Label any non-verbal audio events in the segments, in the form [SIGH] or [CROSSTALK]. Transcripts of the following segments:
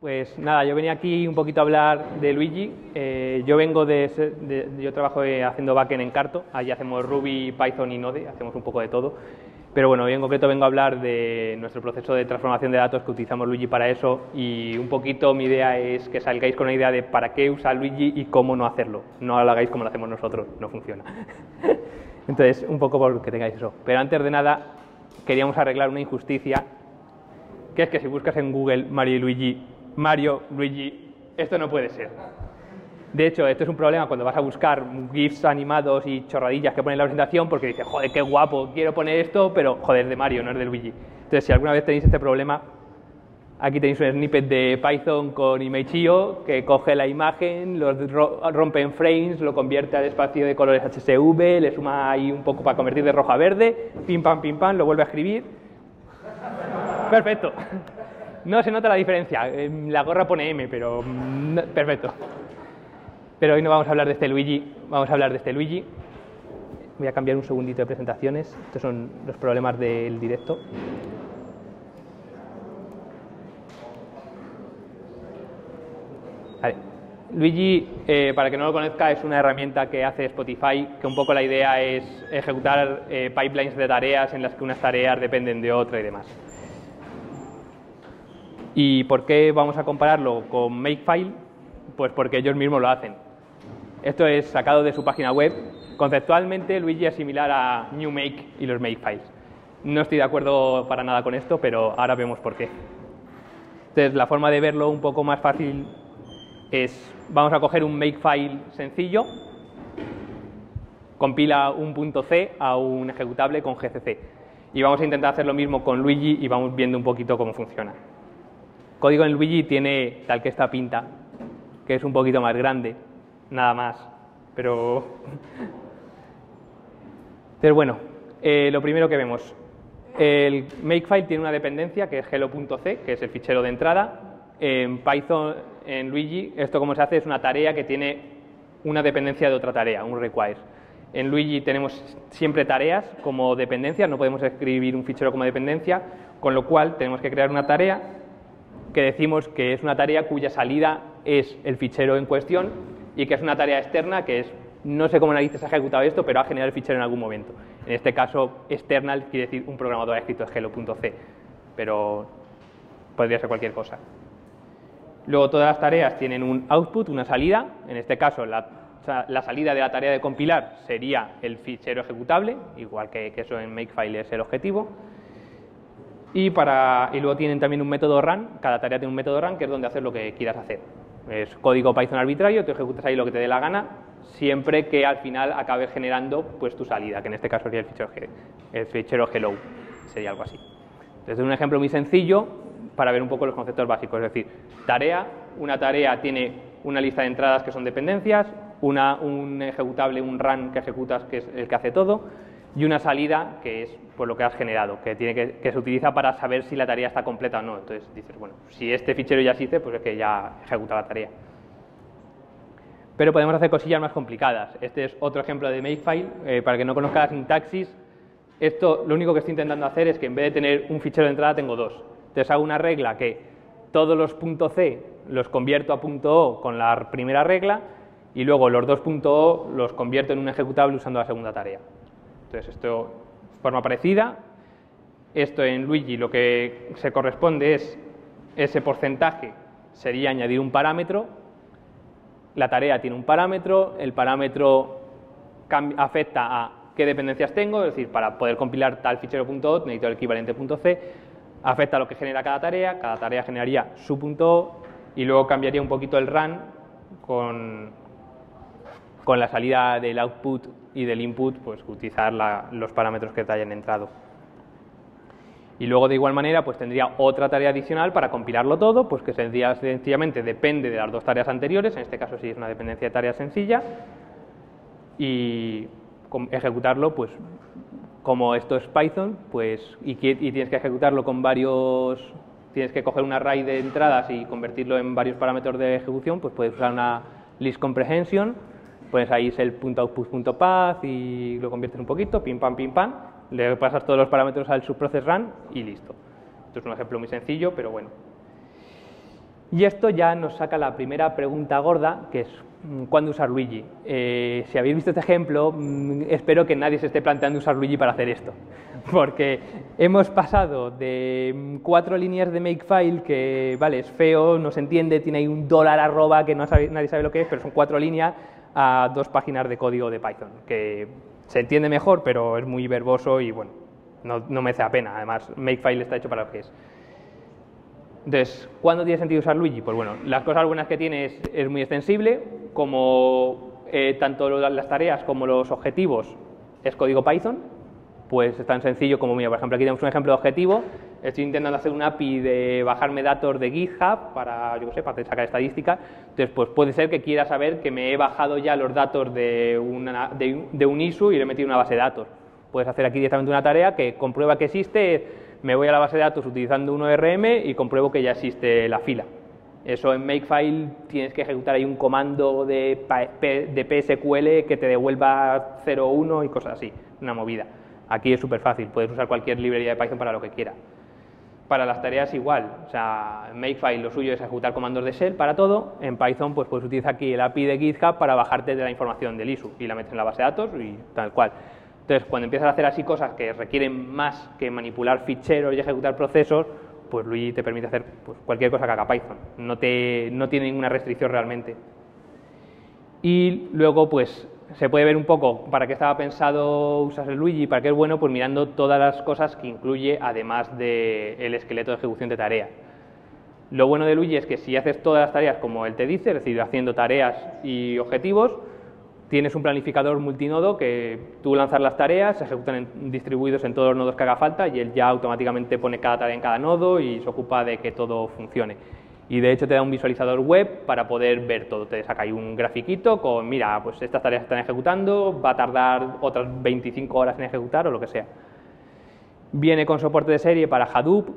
Pues nada, yo venía aquí un poquito a hablar de Luigi. Eh, yo vengo de, de- yo trabajo eh, haciendo backend en Carto. Allí hacemos Ruby, Python y Node, hacemos un poco de todo. Pero bueno, hoy en concreto vengo a hablar de nuestro proceso de transformación de datos que utilizamos Luigi para eso y un poquito mi idea es que salgáis con una idea de para qué usa Luigi y cómo no hacerlo. No lo hagáis como lo hacemos nosotros, no funciona. [LAUGHS] Entonces, un poco por que tengáis eso. Pero antes de nada, queríamos arreglar una injusticia que es que si buscas en Google Mario y Luigi, Mario, Luigi, esto no puede ser. De hecho, esto es un problema cuando vas a buscar GIFs animados y chorradillas que ponen en la presentación porque dices, joder, qué guapo, quiero poner esto, pero joder, es de Mario, no es de Luigi. Entonces, si alguna vez tenéis este problema, aquí tenéis un snippet de Python con Image.io que coge la imagen, lo ro- rompe en frames, lo convierte al espacio de colores HSV, le suma ahí un poco para convertir de rojo a verde, pim pam, pim pam, lo vuelve a escribir Perfecto. No se nota la diferencia. En La gorra pone M, pero mm, perfecto. Pero hoy no vamos a hablar de este Luigi, vamos a hablar de este Luigi. Voy a cambiar un segundito de presentaciones. Estos son los problemas del directo. Luigi, eh, para que no lo conozca, es una herramienta que hace Spotify, que un poco la idea es ejecutar eh, pipelines de tareas en las que unas tareas dependen de otra y demás. ¿Y por qué vamos a compararlo con Makefile? Pues porque ellos mismos lo hacen. Esto es sacado de su página web. Conceptualmente, Luigi es similar a NewMake y los Makefiles. No estoy de acuerdo para nada con esto, pero ahora vemos por qué. Entonces, la forma de verlo un poco más fácil es, vamos a coger un Makefile sencillo, compila un punto .c a un ejecutable con GCC. Y vamos a intentar hacer lo mismo con Luigi y vamos viendo un poquito cómo funciona. Código en Luigi tiene tal que esta pinta, que es un poquito más grande, nada más. Pero, [LAUGHS] pero bueno, eh, lo primero que vemos, el Makefile tiene una dependencia que es hello.c, que es el fichero de entrada. En Python, en Luigi, esto como se hace es una tarea que tiene una dependencia de otra tarea, un require. En Luigi tenemos siempre tareas como dependencias, no podemos escribir un fichero como dependencia, con lo cual tenemos que crear una tarea que decimos que es una tarea cuya salida es el fichero en cuestión y que es una tarea externa que es, no sé cómo narices ha ejecutado esto, pero ha generado el fichero en algún momento. En este caso, external quiere decir un programador ha escrito hello.c, pero podría ser cualquier cosa. Luego todas las tareas tienen un output, una salida, en este caso la, salida de la tarea de compilar sería el fichero ejecutable, igual que, que eso en Makefile es el objetivo. Y, para, y luego tienen también un método run, cada tarea tiene un método run que es donde hacer lo que quieras hacer. Es código Python arbitrario, tú ejecutas ahí lo que te dé la gana, siempre que al final acabes generando pues, tu salida, que en este caso sería el fichero, he- el fichero hello, sería algo así. Entonces, un ejemplo muy sencillo para ver un poco los conceptos básicos, es decir, tarea, una tarea tiene una lista de entradas que son dependencias, una, un ejecutable, un run que ejecutas que es el que hace todo, y una salida que es pues, lo que has generado, que, tiene que, que se utiliza para saber si la tarea está completa o no. Entonces dices, bueno, si este fichero ya existe, pues es que ya ejecuta la tarea. Pero podemos hacer cosillas más complicadas. Este es otro ejemplo de Makefile. Eh, para que no conozca la sintaxis, esto lo único que estoy intentando hacer es que en vez de tener un fichero de entrada tengo dos. Entonces hago una regla que todos los .c los convierto a .o con la primera regla y luego los dos .o los convierto en un ejecutable usando la segunda tarea. Entonces esto forma parecida. Esto en Luigi lo que se corresponde es ese porcentaje sería añadir un parámetro. La tarea tiene un parámetro, el parámetro afecta a qué dependencias tengo, es decir, para poder compilar tal fichero .o necesito el equivalente .c, afecta a lo que genera cada tarea, cada tarea generaría su .o y luego cambiaría un poquito el run con, con la salida del output y del input, pues utilizar los parámetros que te hayan entrado. Y luego de igual manera, pues tendría otra tarea adicional para compilarlo todo, pues que sencilla- sencillamente depende de las dos tareas anteriores, en este caso sí es una dependencia de tarea sencilla, y ejecutarlo, pues como esto es Python, pues y, y tienes que ejecutarlo con varios, tienes que coger un array de entradas y convertirlo en varios parámetros de ejecución, pues puedes usar una list comprehension, pones ahí el punto output punto path y lo conviertes un poquito, pim pam pim pam, le pasas todos los parámetros al subprocess run y listo. Esto es un ejemplo muy sencillo, pero bueno. Y esto ya nos saca la primera pregunta gorda, que es mm, ¿cuándo usar Luigi? Eh, si habéis visto este ejemplo, mm, espero que nadie se esté planteando usar Luigi para hacer esto, [LAUGHS] porque hemos pasado de mm, cuatro líneas de makefile que, vale, es feo, no se entiende, tiene ahí un dólar arroba que no nadie sabe lo que es, pero son cuatro líneas, a dos páginas de código de Python, que se entiende mejor, pero es muy verboso y bueno, no, no me hace pena. Además, Makefile está hecho para lo que es. Entonces, ¿cuándo tiene sentido usar Luigi? Pues bueno, las cosas buenas que tiene es, es muy extensible, como eh, tanto las tareas como los objetivos es código Python, pues es tan sencillo como, mira, por ejemplo, aquí tenemos un ejemplo de objetivo, estoy intentando hacer un API de bajarme datos de GitHub para, yo qué sé, para sacar estadística, entonces pues puede ser que quiera saber que me he bajado ya los datos de, una, de, de un ISU y le he metido una base de datos. Puedes hacer aquí directamente una tarea que comprueba que existe, me voy a la base de datos utilizando un ORM y compruebo que ya existe la fila. Eso en Makefile tienes que ejecutar ahí un comando de, de PSQL que te devuelva 0,1 y cosas así, una movida. Aquí es súper fácil, puedes usar cualquier librería de Python para lo que quiera. Para las tareas igual, o sea, Makefile lo suyo es ejecutar comandos de shell para todo, en Python pues puedes utilizar aquí el API de GitHub para bajarte de la información del ISU y la metes en la base de datos y tal cual. Entonces, cuando empiezas a hacer así cosas que requieren más que manipular ficheros y ejecutar procesos, pues Luigi te permite hacer pues, cualquier cosa que haga Python. No, te, no tiene ninguna restricción realmente. Y luego, pues, se puede ver un poco para qué estaba pensado usar el Luigi y para qué es bueno, pues mirando todas las cosas que incluye, además del esqueleto de ejecución de tareas. Lo bueno de Luigi es que si haces todas las tareas como él te dice, es decir, haciendo tareas y objetivos, Tienes un planificador multinodo que tú lanzas las tareas, se ejecutan distribuidos en todos los nodos que haga falta y él ya automáticamente pone cada tarea en cada nodo y se ocupa de que todo funcione. Y de hecho te da un visualizador web para poder ver todo. Te saca ahí un grafiquito con, mira, pues estas tareas están ejecutando, va a tardar otras 25 horas en ejecutar o lo que sea. Viene con soporte de serie para Hadoop,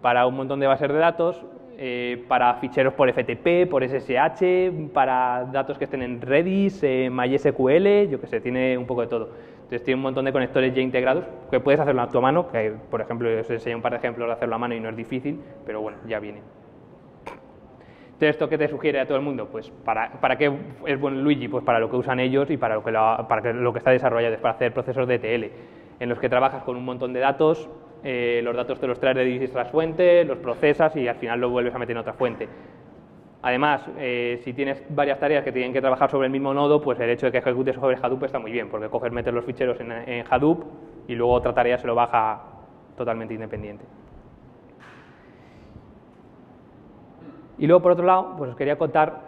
para un montón de bases de datos eh, para ficheros por FTP, por SSH, para datos que estén en Redis, MySQL, yo que sé, tiene un poco de todo. Entonces tiene un montón de conectores ya integrados que puedes hacerlo a tu mano, que por ejemplo os enseño un par de ejemplos de hacerlo a mano y no es difícil, pero bueno, ya viene. Entonces, ¿esto qué te sugiere a todo el mundo? Pues, ¿para, para qué es bueno Luigi? Pues para lo que usan ellos y para lo que, para lo que está desarrollado, es para hacer procesos de ETL, en los que trabajas con un montón de datos, eh, los datos te los traes de distintas fuentes, los procesas y al final los vuelves a meter en otra fuente. Además, eh, si tienes varias tareas que tienen que trabajar sobre el mismo nodo, pues el hecho de que ejecutes sobre Hadoop está muy bien, porque coges, metes los ficheros en Hadoop y luego otra tarea se lo baja totalmente independiente. Y luego, por otro lado, pues os quería contar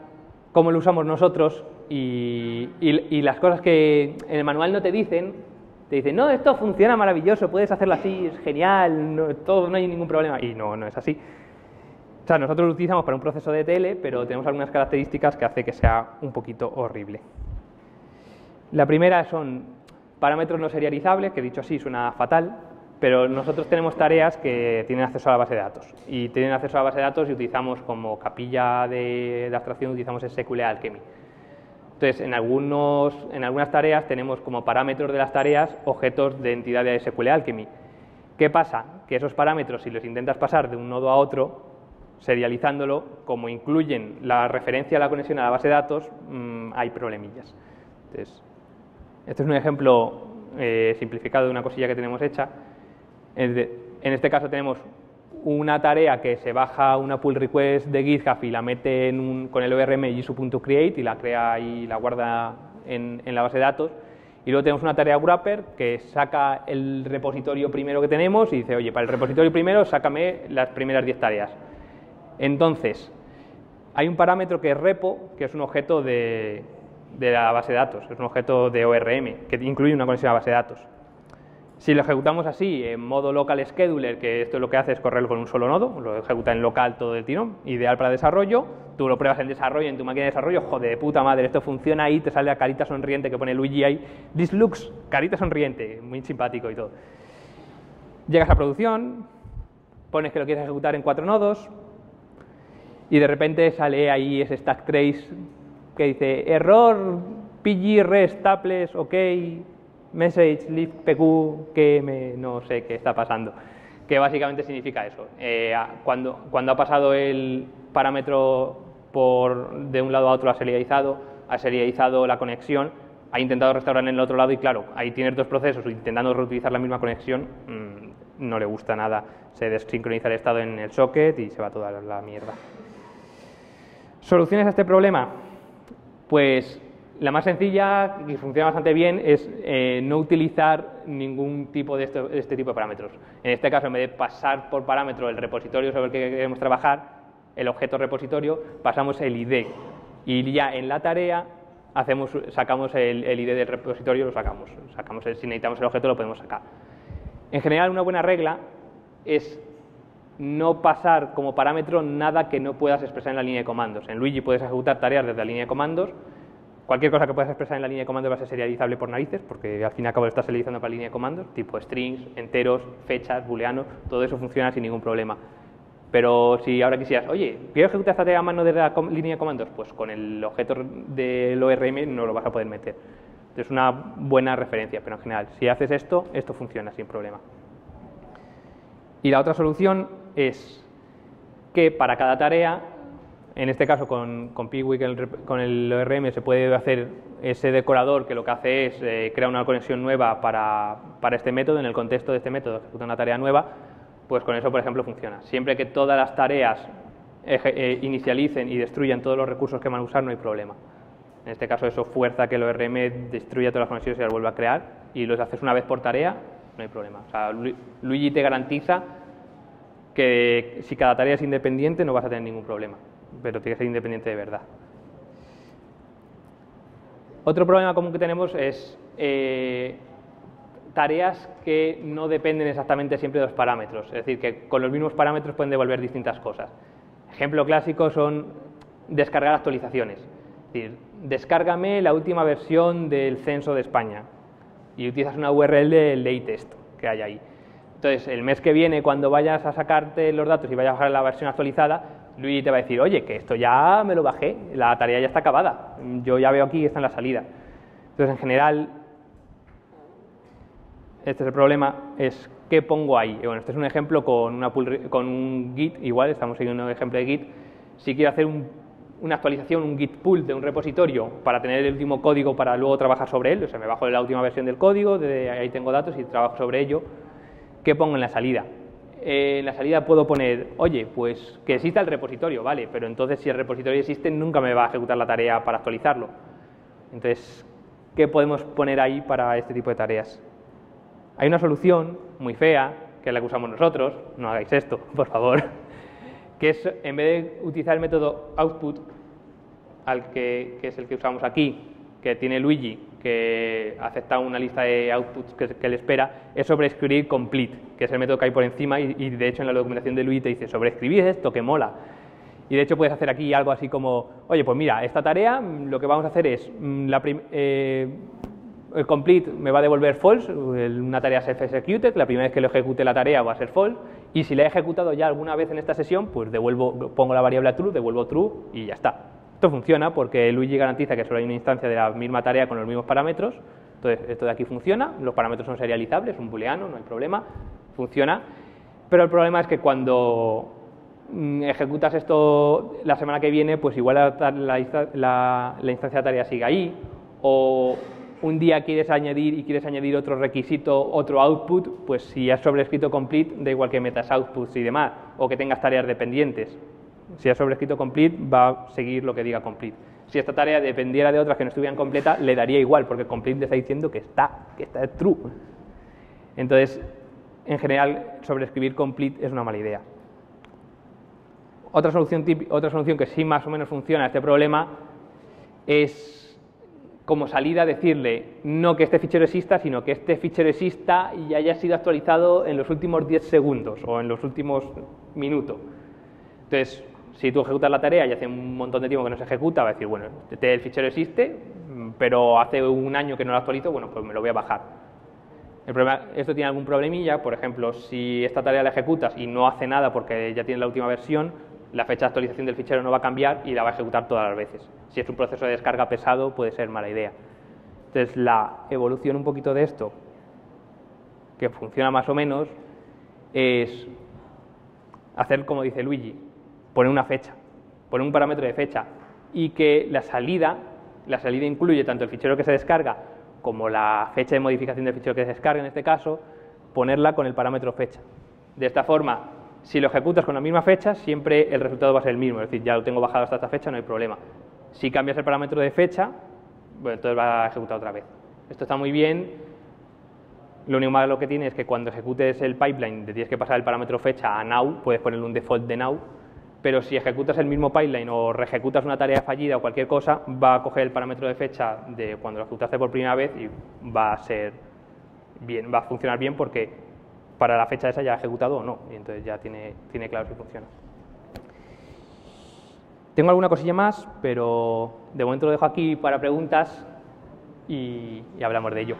cómo lo usamos nosotros y, y, las cosas que en el manual no te dicen, te dicen, no, esto funciona maravilloso, puedes hacerlo así, es genial, no, todo, no hay ningún problema. Y no, no es así. O sea, nosotros lo utilizamos para un proceso de TL, pero tenemos algunas características que hace que sea un poquito horrible. La primera son parámetros no serializables, que dicho así suena fatal, pero nosotros tenemos tareas que tienen acceso a la base de datos. Y tienen acceso a la base de datos y utilizamos como capilla de, abstracción, utilizamos SQL Alchemy. Entonces, en, algunos, en algunas tareas tenemos como parámetros de las tareas objetos de entidad de SQL Alchemy. ¿Qué pasa? Que esos parámetros, si los intentas pasar de un nodo a otro, serializándolo, como incluyen la referencia a la conexión a la base de datos, mm, hay problemillas. Entonces, este es un ejemplo eh, simplificado de una cosilla que tenemos hecha. En este caso tenemos una tarea que se baja una pull request de GitHub y la mete con el ORM jisu.create y la crea y la guarda en, la base de datos. Y luego tenemos una tarea wrapper que saca el repositorio primero que tenemos y dice, oye, para el repositorio primero sácame las primeras 10 tareas. Entonces, hay un parámetro que es repo, que es un objeto de, de la base de datos, es un objeto de ORM, que incluye una conexión a la base de datos. Si lo ejecutamos así, en modo local scheduler, que esto lo que hace es correrlo con un solo nodo, lo ejecuta en local todo el tirón, ideal para desarrollo, tú lo pruebas en desarrollo, en tu máquina de desarrollo, joder, de puta madre, esto funciona ahí, te sale la carita sonriente que pone Luigi ahí, this looks, carita sonriente, muy simpático y todo. Llegas a producción, pones que lo quieres ejecutar en cuatro nodos, y de repente sale ahí ese stack trace que dice error, pg, rest, ok, message leave pq que me, no sé qué está pasando, que básicamente significa eso. Eh, cuando, cuando ha pasado el parámetro por, de un lado a otro ha serializado, ha serializado la conexión, ha intentado restaurar en el otro lado y claro, ahí tienes dos procesos intentando reutilizar la misma conexión, mm, no le gusta nada, se desincroniza el estado en el socket y se va toda la mierda. ¿Soluciones a este problema? Pues la más sencilla y funciona bastante bien es eh, no utilizar ningún tipo de, este tipo de parámetros. En este caso, en vez de pasar por parámetro el repositorio sobre el que queremos trabajar, el objeto repositorio, pasamos el ID. Y ya en la tarea hacemos, sacamos el, ID del repositorio, lo sacamos. sacamos si necesitamos el objeto, lo podemos sacar. En general, una buena regla es no pasar como parámetro nada que no puedas expresar en la línea de comandos. En Luigi puedes ejecutar tareas desde la línea de comandos, Cualquier cosa que puedas expresar en la línea de comandos va a ser serializable por narices, porque al fin y al cabo lo estás serializando para línea de comandos, tipo strings, enteros, fechas, booleanos, todo eso funciona sin ningún problema. Pero si ahora quisieras, oye, quiero ejecutar esta tarea a mano de la línea de comandos, pues con el objeto del ORM no lo vas a poder meter. Es una buena referencia, pero en general, si haces esto, esto funciona sin problema. Y la otra solución es que para cada tarea en este caso, con, con con el ORM, se puede hacer ese decorador que lo que hace es eh, crear una conexión nueva para, este método, en el contexto de este método ejecuta una tarea nueva, pues con eso, por ejemplo, funciona. Siempre que todas las tareas eh, inicialicen y destruyan todos los recursos que van a usar, no hay problema. En este caso, eso fuerza que el ORM destruya todas las conexiones y las vuelva a crear, y los haces una vez por tarea, no hay problema. O sea, Luigi te garantiza que si cada tarea es independiente no vas a tener ningún problema pero tiene que ser independiente de verdad. Otro problema común que tenemos es eh, tareas que no dependen exactamente siempre de los parámetros, es decir, que con los mismos parámetros pueden devolver distintas cosas. Ejemplo clásico son descargar actualizaciones. Es decir, descárgame la última versión del censo de España y utilizas una URL del latest que hay ahí. Entonces, el mes que viene, cuando vayas a sacarte los datos y vayas a bajar la versión actualizada, Luis te va a decir, oye, que esto ya me lo bajé, la tarea ya está acabada, yo ya veo aquí que está en la salida. Entonces, en general, este es el problema, es qué pongo ahí. bueno, este es un ejemplo con un Git, igual, estamos siguiendo un ejemplo de Git. Si quiero hacer una actualización, un Git pull de un repositorio para tener el último código para luego trabajar sobre él, o sea, me bajo la última versión del código, de ahí tengo datos y trabajo sobre ello, ¿qué pongo en la salida? En la salida puedo poner, oye, pues que exista el repositorio, vale, pero entonces si el repositorio existe nunca me va a ejecutar la tarea para actualizarlo. Entonces, ¿qué podemos poner ahí para este tipo de tareas? Hay una solución muy fea, que es la que usamos nosotros, no hagáis esto, [LAUGHS] por favor, que es en vez de utilizar el método output, al que es el que usamos aquí, que tiene Luigi, que acepta una lista de outputs que, le espera, es sobreescribir complete, que es el método que hay por encima y, de hecho en la documentación de Luigi te dice sobreescribir esto que mola. Y de hecho puedes hacer aquí algo así como, oye, pues mira, esta tarea mm, lo que vamos a hacer es, mm, la eh, el complete me va a devolver false, una tarea self-executed, la primera vez que lo ejecute la tarea va a ser false, y si la he ejecutado ya alguna vez en esta sesión, pues devuelvo, pongo la variable true, devuelvo true y ya está. Esto funciona porque Luigi garantiza que solo hay una instancia de la misma tarea con los mismos parámetros. Entonces, esto de aquí funciona, los parámetros son serializables, un booleano, no hay problema, funciona. Pero el problema es que cuando mm, ejecutas esto la semana que viene, pues igual la, instancia de tarea sigue ahí, o un día quieres añadir y quieres añadir otro requisito, otro output, pues si has sobrescrito complete, da igual que metas outputs y demás, o que tengas tareas dependientes. Si ha sobrescrito complete, va a seguir lo que diga complete. Si esta tarea dependiera de otras que no estuvieran completas, le daría igual, porque complete le está diciendo que está, que está true. Entonces, en general, sobreescribir complete es una mala idea. Otra solución, otra solución que sí más o menos funciona a este problema es como salida decirle no que este fichero exista, sino que este fichero exista y haya sido actualizado en los últimos 10 segundos o en los últimos minutos. Entonces, si tú ejecutas la tarea y hace un montón de tiempo que no se ejecuta, va a decir, bueno, este, el fichero existe, pero hace un año que no lo actualizo, bueno, pues me lo voy a bajar. El problema, esto tiene algún problemilla, por ejemplo, si esta tarea la ejecutas y no hace nada porque ya tiene la última versión, la fecha de actualización del fichero no va a cambiar y la va a ejecutar todas las veces. Si es un proceso de descarga pesado, puede ser mala idea. Entonces, la evolución un poquito de esto, que funciona más o menos, es hacer como dice Luigi, poner una fecha. con un parámetro de fecha y que la salida, la salida incluye tanto el fichero que se descarga como la fecha de modificación del fichero que se descarga en este caso, ponerla con el parámetro fecha. De esta forma, si lo ejecutas con la misma fecha, siempre el resultado va a ser el mismo, es decir, ya lo tengo bajado hasta esta fecha, no hay problema. Si cambias el parámetro de fecha, entonces va a ejecutar otra vez. Esto está muy bien, lo único malo que tiene es que cuando ejecutes el pipeline tienes que pasar el parámetro fecha a now, puedes ponerle un default de now, pero si ejecutas el mismo pipeline o reejecutas una tarea fallida o cualquier cosa, va a coger el parámetro de fecha de cuando lo ejecutaste por primera vez y va a ser bien, va a funcionar bien porque para la fecha esa ya ha ejecutado o no, y entonces ya tiene, tiene claro si funciona. Tengo alguna cosilla más, pero de momento lo dejo aquí para preguntas y hablamos de ello.